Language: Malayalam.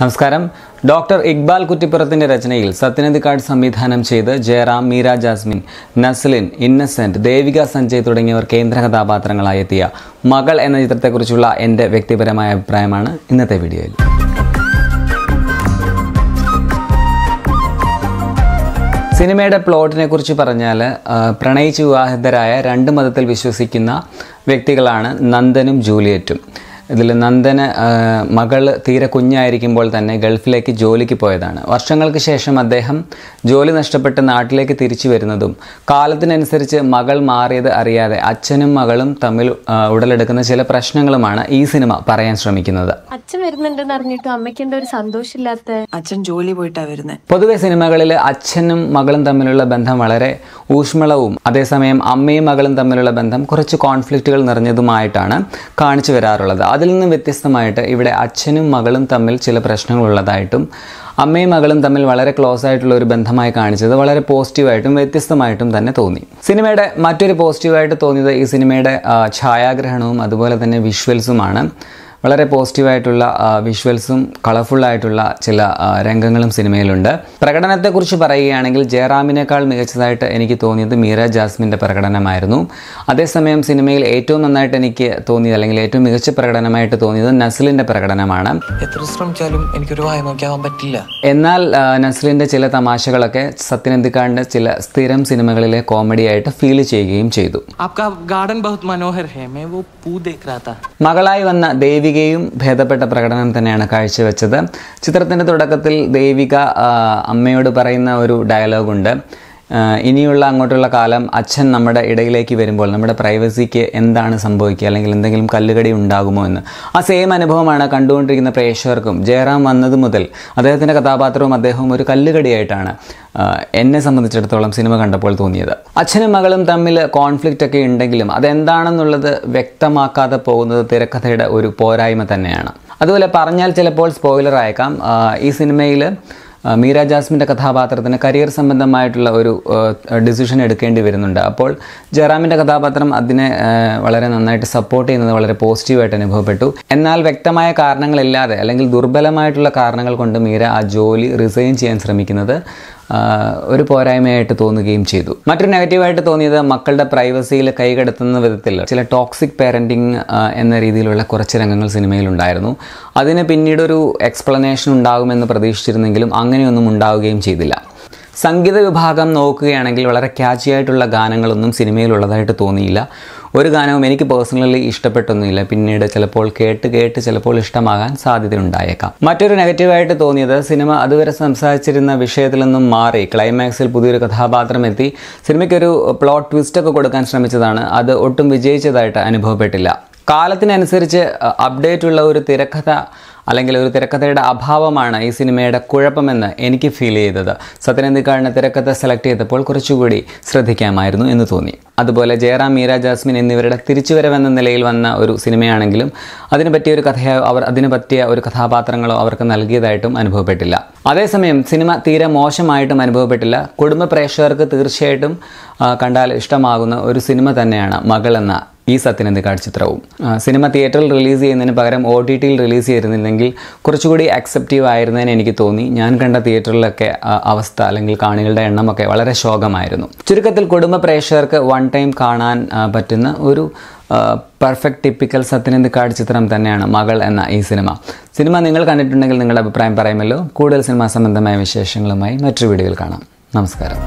നമസ്കാരം. ഡോക്ടർ ഇക്ബാൽ കുറ്റിപ്പുറത്തിന്റെ രചനയിൽ സത്യനന്ദിക്കാട് സംവിധാനം ചെയ്ത് ജയറാം മീര ജാസ്മിൻ നസ്ലിൻ ഇന്നസെന്റ് ദേവിക സഞ്ജയ് തുടങ്ങിയവർ കേന്ദ്ര കഥാപാത്രങ്ങളായി എത്തിയ മകൾ എന്ന ചിത്രത്തെക്കുറിച്ചുള്ള എന്റെ വ്യക്തിപരമായ അഭിപ്രായമാണ് ഇന്നത്തെ വീഡിയോയിൽ. സിനിമയുടെ പ്ലോട്ടിനെ കുറിച്ച് പറഞ്ഞാൽ പ്രണയിച്ച് വിവാഹിതരായ രണ്ട് മതത്തിൽ വിശ്വസിക്കുന്ന വ്യക്തികളാണ് നന്ദനും ജൂലിയറ്റും. ഇതിൽ നന്ദന് മകൾ തീരെ കുഞ്ഞായിരിക്കുമ്പോൾ തന്നെ ഗൾഫിലേക്ക് ജോലിക്ക് പോയതാണ്. വർഷങ്ങൾക്ക് ശേഷം അദ്ദേഹം ജോലി നഷ്ടപ്പെട്ട് നാട്ടിലേക്ക് തിരിച്ചു വരുന്നതും കാലത്തിനനുസരിച്ച് മകൾ മാറിയത് അറിയാതെ അച്ഛനും മകളും തമ്മിൽ ഉടലെടുക്കുന്ന ചില പ്രശ്നങ്ങളുമാണ് ഈ സിനിമ പറയാൻ ശ്രമിക്കുന്നത്. അച്ഛൻ വരുന്നുണ്ടെന്ന് അറിഞ്ഞിട്ട് അമ്മയ്ക്ക് എന്താ ഒരു സന്തോഷമില്ലാത്ത അച്ഛൻ ജോലി പോയിട്ടാ വരുന്നത് പൊതുവെ സിനിമകളിൽ അച്ഛനും മകളും തമ്മിലുള്ള ബന്ധം വളരെ ഊഷ്മളവും അതേസമയം അമ്മയും മകളും തമ്മിലുള്ള ബന്ധം കുറച്ച് കോൺഫ്ലിക്റ്റുകൾ നിറഞ്ഞതുമായിട്ടാണ് കാണിച്ചു വരാറുള്ളത്. അതിൽ നിന്ന് വ്യത്യസ്തമായിട്ട് ഇവിടെ അച്ഛനും മകളും തമ്മിൽ ചില പ്രശ്നങ്ങളുള്ളതായിട്ടും അമ്മയും മകളും തമ്മിൽ വളരെ ക്ലോസ് ആയിട്ടുള്ള ഒരു ബന്ധമായി കാണിച്ചത് വളരെ പോസിറ്റീവായിട്ടും വ്യത്യസ്തമായിട്ടും തന്നെ തോന്നി. സിനിമയുടെ മറ്റൊരു പോസിറ്റീവായിട്ട് തോന്നിയത് ഈ സിനിമയുടെ ഛായാഗ്രഹണവും അതുപോലെ തന്നെ വിഷ്വൽസുമാണ് വളരെ പോസിറ്റീവായിട്ടുള്ള വിഷ്വൽസും കളർഫുള്ളായിട്ടുള്ള ചില രംഗങ്ങളും സിനിമയിലുണ്ട്. പ്രകടനത്തെക്കുറിച്ച് പറയുകയാണെങ്കിൽ ജയറാമിനേക്കാൾ മികച്ചതായിട്ട് എനിക്ക് തോന്നിയത് മീര ജാസ്മിന്റെ പ്രകടനമായിരുന്നു. അതേസമയം സിനിമയിൽ ഏറ്റവും നന്നായിട്ട് എനിക്ക് തോന്നിയത് അല്ലെങ്കിൽ ഏറ്റവും മികച്ച പ്രകടനമായിട്ട് തോന്നിയത് നസ്ലിന്റെ പ്രകടനമാണ്. എത്ര ശ്രമിച്ചാലും എനിക്കൊരു വായ്മയ്ക്കാൻ പറ്റില്ല. എന്നാൽ നസ്ലിന്റെ ചില തമാശകളൊക്കെ സത്യനന്ദിക്കാടിന്റെ ചില സ്ഥിരം സിനിമകളിലെ കോമഡി ആയിട്ട് ഫീൽ ചെയ്യുകയും ചെയ്തു. മകളായി വന്ന ദേവിക ദേവികയും ഭേദപ്പെട്ട പ്രകടനം തന്നെയാണ് കാഴ്ചവെച്ചത്. ചിത്രത്തിന്റെ തുടക്കത്തിൽ ദേവിക അമ്മയോട് പറയുന്ന ഒരു ഡയലോഗുണ്ട്. ഇനിയുള്ള അങ്ങോട്ടുള്ള കാലം അച്ഛൻ നമ്മുടെ ഇടയിലേക്ക് വരുമ്പോൾ നമ്മുടെ പ്രൈവസിക്ക് എന്താണ് സംഭവിക്കുക? അല്ലെങ്കിൽ എന്തെങ്കിലും കല്ലുകടി ഉണ്ടാകുമോ എന്ന്. ആ സെയിം അനുഭവമാണ് കണ്ടുകൊണ്ടിരിക്കുന്ന പ്രേക്ഷകർക്കും. ജയറാം വന്നത് മുതൽ അദ്ദേഹത്തിന്റെ കഥാപാത്രവും അദ്ദേഹവും ഒരു കല്ലുകടിയായിട്ടാണ് എന്നെ സംബന്ധിച്ചിടത്തോളം സിനിമ കണ്ടപ്പോൾ തോന്നിയത്. അച്ഛനും മകളും തമ്മിൽ കോൺഫ്ലിക്റ്റ് ഒക്കെ ഉണ്ടെങ്കിലും അതെന്താണെന്നുള്ളത് വ്യക്തമാക്കാതെ പോകുന്നത് തിരക്കഥയുടെ ഒരു പോരായ്മ തന്നെയാണ്. അതുപോലെ പറഞ്ഞാൽ ചിലപ്പോൾ സ്പോയിലർ ആയേക്കാം. ഈ സിനിമയിൽ മീര ജാസ്മിന്റെ കഥാപാത്രത്തിന് കരിയർ സംബന്ധമായിട്ടുള്ള ഒരു ഡിസിഷൻ എടുക്കേണ്ടി വരുന്നുണ്ട്. അപ്പോൾ ജയറാമിന്റെ കഥാപാത്രം അതിനെ വളരെ നന്നായിട്ട് സപ്പോർട്ട് ചെയ്യുന്നത് വളരെ പോസിറ്റീവായിട്ട് അനുഭവപ്പെട്ടു. എന്നാൽ വ്യക്തമായ കാരണങ്ങളില്ലാതെ അല്ലെങ്കിൽ ദുർബലമായിട്ടുള്ള കാരണങ്ങൾ കൊണ്ട് മീര ആ ജോലി റിസൈൻ ചെയ്യാൻ ശ്രമിക്കുന്നത് ഒരു പോരായ്മയായിട്ട് തോന്നുകയും ചെയ്തു. മറ്റൊരു നെഗറ്റീവായിട്ട് തോന്നിയത് മക്കളുടെ പ്രൈവസിയിൽ കൈകടത്തുന്ന വിധത്തിൽ ചില ടോക്സിക് പാരന്റിങ് എന്ന രീതിയിലുള്ള കുറച്ച് രംഗങ്ങൾ സിനിമയിലുണ്ടായിരുന്നു അതിന് പിന്നീടൊരു എക്സ്പ്ലനേഷൻ ഉണ്ടാകുമെന്ന് പ്രതീക്ഷിച്ചിരുന്നെങ്കിലും അങ്ങനെയൊന്നും ഉണ്ടാവുകയും ചെയ്തില്ല. സംഗീത വിഭാഗം നോക്കുകയാണെങ്കിൽ വളരെ ക്യാച്ചി ആയിട്ടുള്ള ഗാനങ്ങളൊന്നും സിനിമയിലുള്ളതായിട്ട് തോന്നിയില്ല. ഒരു ഗാനവും എനിക്ക് പേഴ്സണലി ഇഷ്ടപ്പെട്ടൊന്നുമില്ല. പിന്നീട് ചിലപ്പോൾ കേട്ട് കേട്ട് ചിലപ്പോൾ ഇഷ്ടമാകാൻ സാധ്യതയുണ്ടായേക്കാം. മറ്റൊരു നെഗറ്റീവായിട്ട് തോന്നിയത് സിനിമ അതുവരെ സംസാരിച്ചിരുന്ന വിഷയത്തിൽ നിന്നും മാറി. ക്ലൈമാക്സിൽ പുതിയൊരു കഥാപാത്രം എത്തി. സിനിമയ്ക്കൊരു പ്ലോട്ട് ട്വിസ്റ്റ് ഒക്കെ കൊടുക്കാൻ ശ്രമിച്ചതാണ്. അത് ഒട്ടും വിജയിച്ചതായിട്ട് അനുഭവപ്പെട്ടില്ല. കാലത്തിനനുസരിച്ച് അപ്ഡേറ്റ് ഉള്ള ഒരു തിരക്കഥ അല്ലെങ്കിൽ ഒരു തിരക്കഥയുടെ അഭാവമാണ് ഈ സിനിമയുടെ കുഴപ്പമെന്ന് എനിക്ക് ഫീൽ ചെയ്തത്. സത്യനന്ദിക്കാടിനെ തിരക്കഥ സെലക്ട് ചെയ്തപ്പോൾ കുറച്ചുകൂടി ശ്രദ്ധിക്കാമായിരുന്നു എന്ന് തോന്നി. അതുപോലെ ജയറാം മീര ജാസ്മിൻ എന്നിവരുടെ തിരിച്ചുവരവെന്ന നിലയിൽ വന്ന ഒരു സിനിമയാണെങ്കിലും അതിന് പറ്റിയ ഒരു കഥയോ അവർ അതിന് പറ്റിയ ഒരു കഥാപാത്രങ്ങളോ അവർക്ക് നൽകിയതായിട്ടും അനുഭവപ്പെട്ടില്ല. അതേസമയം സിനിമ തീരെ മോശമായിട്ടും അനുഭവപ്പെട്ടില്ല. കുടുംബ പ്രേക്ഷകർക്ക് തീർച്ചയായിട്ടും കണ്ടാൽ ഇഷ്ടമാകുന്ന ഒരു സിനിമ തന്നെയാണ് മകൾ എന്ന ഈ സത്യനന്ദിക്കാട് ചിത്രവും സിനിമ തിയേറ്ററിൽ റിലീസ് ചെയ്യുന്നതിന് പകരം ഒ ടി ടിയിൽ റിലീസ് ചെയ്തിരുന്നില്ലെങ്കിൽ കുറച്ചുകൂടി അക്സെപ്റ്റീവ് ആയിരുന്നതിന് എനിക്ക് തോന്നി. ഞാൻ കണ്ട തിയേറ്ററിലൊക്കെ അവസ്ഥ അല്ലെങ്കിൽ കാണികളുടെ എണ്ണമൊക്കെ വളരെ ശോകമായിരുന്നു. ചുരുക്കത്തിൽ കുടുംബ പ്രേക്ഷകർക്ക് വൺ ടൈം കാണാൻ പറ്റുന്ന ഒരു പെർഫെക്റ്റ് ടിപ്പിക്കൽ സത്യനന്ദിക്കാട് ചിത്രം തന്നെയാണ് മകൾ എന്ന ഈ സിനിമ. സിനിമ നിങ്ങൾ കണ്ടിട്ടുണ്ടെങ്കിൽ നിങ്ങളുടെ അഭിപ്രായം പറയുമല്ലോ. കൂടുതൽ സിനിമാ സംബന്ധമായ വിശേഷങ്ങളുമായി മറ്റൊരു വീഡിയോയിൽ കാണാം. നമസ്കാരം.